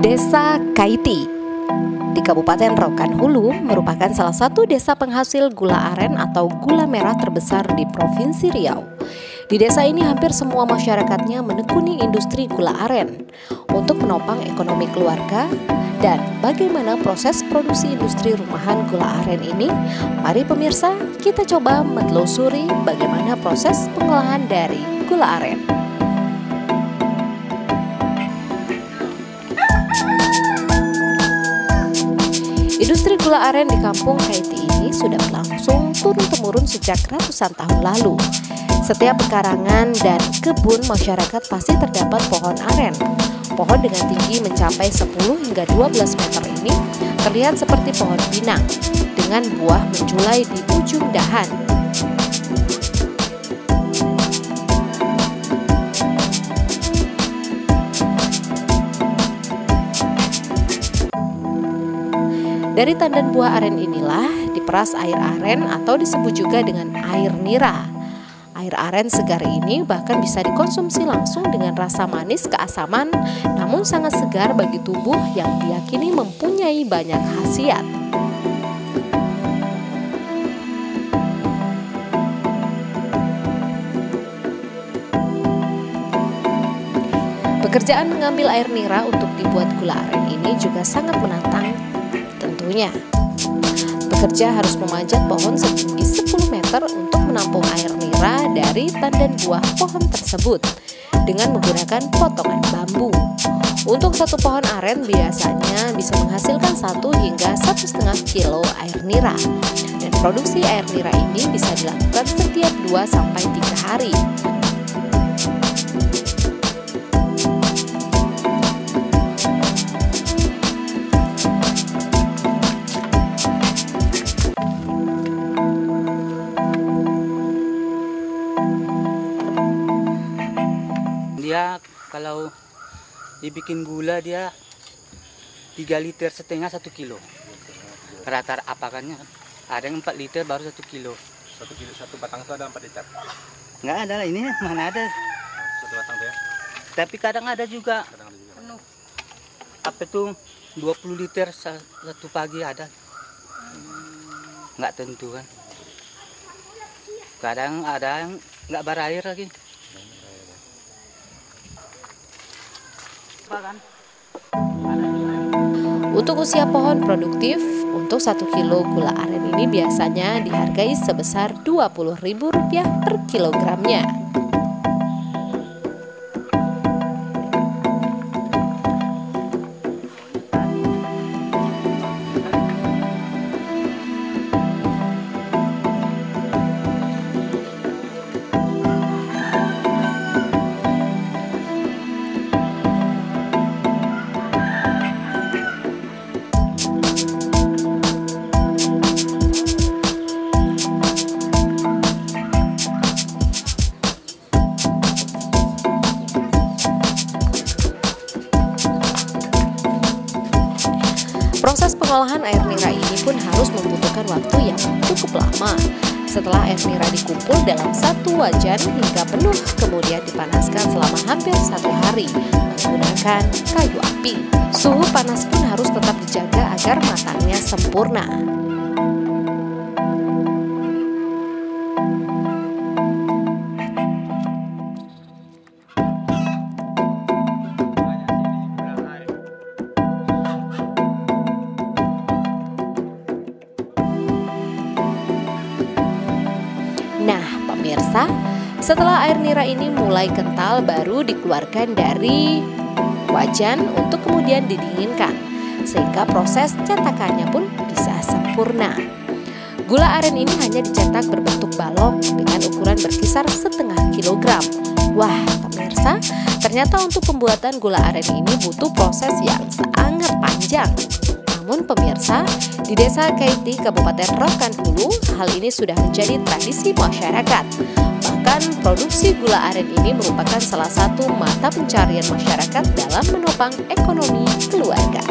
Desa Kaiti di Kabupaten Rokan Hulu merupakan salah satu desa penghasil gula aren atau gula merah terbesar di Provinsi Riau. Di desa ini hampir semua masyarakatnya menekuni industri gula aren untuk menopang ekonomi keluarga dan bagaimana proses produksi industri rumahan gula aren ini. Mari pemirsa, kita coba menelusuri bagaimana proses pengolahan dari gula aren. Gula aren di kampung Haiti ini sudah berlangsung turun-temurun sejak ratusan tahun lalu. Setiap pekarangan dan kebun masyarakat pasti terdapat pohon aren. Pohon dengan tinggi mencapai 10 hingga 12 meter ini terlihat seperti pohon pinang dengan buah menculai di ujung dahan Dari tandan buah aren inilah diperas air aren atau disebut juga dengan air nira. Air aren segar ini bahkan bisa dikonsumsi langsung dengan rasa manis keasaman, namun sangat segar bagi tubuh yang diyakini mempunyai banyak khasiat. Pekerjaan mengambil air nira untuk dibuat gula aren ini juga sangat menantang tentunya. Pekerja harus memanjat pohon setinggi 10 meter untuk menampung air nira dari tandan buah pohon tersebut dengan menggunakan potongan bambu. Untuk satu pohon aren biasanya bisa menghasilkan 1 hingga 1,5 kilo air nira. Dan produksi air nira ini bisa dilakukan setiap 2 sampai 3 hari. Kalau dibikin gula dia 3 liter setengah satu kilo. Rata apakannya? Ada yang 4 liter baru satu kilo. Satu kilo satu batang itu ada 4 liter? Nggak ada lah ini mana ada? Satu batang tuh ya? Tapi kadang ada juga. Kadang ada juga. Penuh. Apa tuh 20 liter satu pagi ada. Nggak tentu kan? Kadang ada yang nggak berair lagi Kan? Untuk usia pohon produktif, untuk satu kilo gula aren ini biasanya dihargai sebesar Rp20.000 per kilogramnya. Pengolahan air nira ini pun harus membutuhkan waktu yang cukup lama. Setelah air nira dikumpul dalam satu wajan hingga penuh, kemudian dipanaskan selama hampir satu hari menggunakan kayu api. Suhu panas pun harus tetap dijaga agar matangnya sempurna. Pemirsa, setelah air nira ini mulai kental baru dikeluarkan dari wajan untuk kemudian didinginkan sehingga proses cetakannya pun bisa sempurna. Gula aren ini hanya dicetak berbentuk balok dengan ukuran berkisar setengah kilogram. Wah, pemirsa, ternyata untuk pembuatan gula aren ini butuh proses yang sangat panjang. Namun pemirsa, di desa Kaiti, Kabupaten Rokan Hulu, hal ini sudah menjadi tradisi masyarakat. Bahkan produksi gula aren ini merupakan salah satu mata pencarian masyarakat dalam menopang ekonomi keluarga.